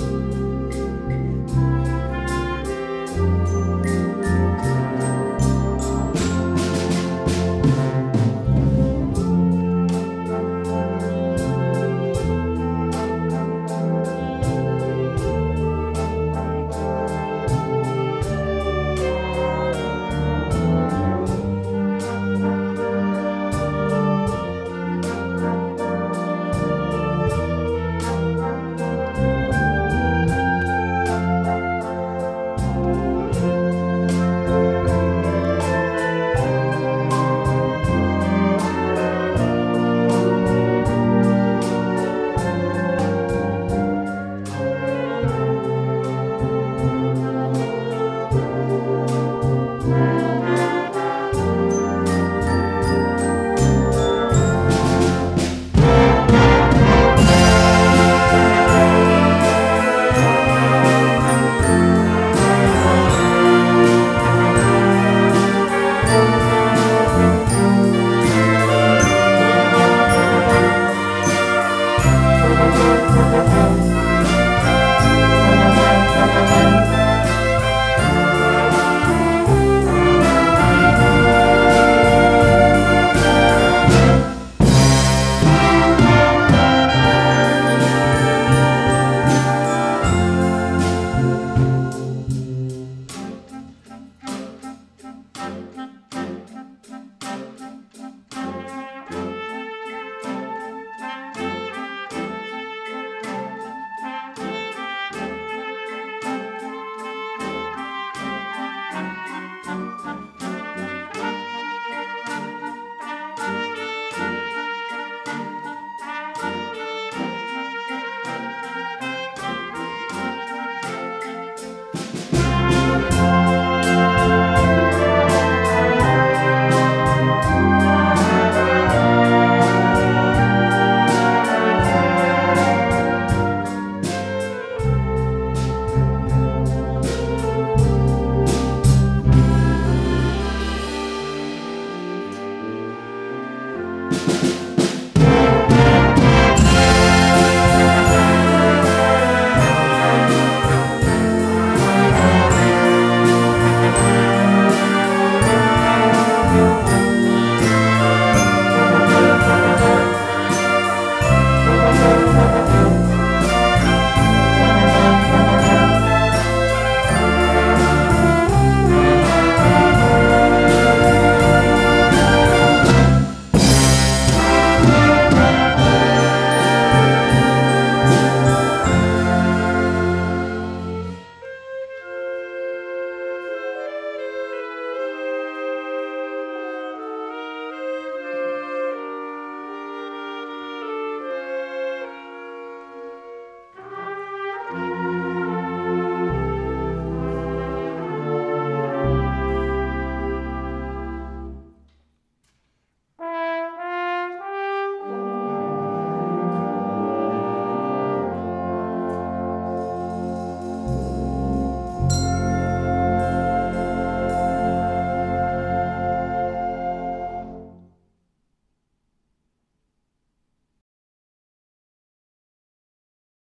life.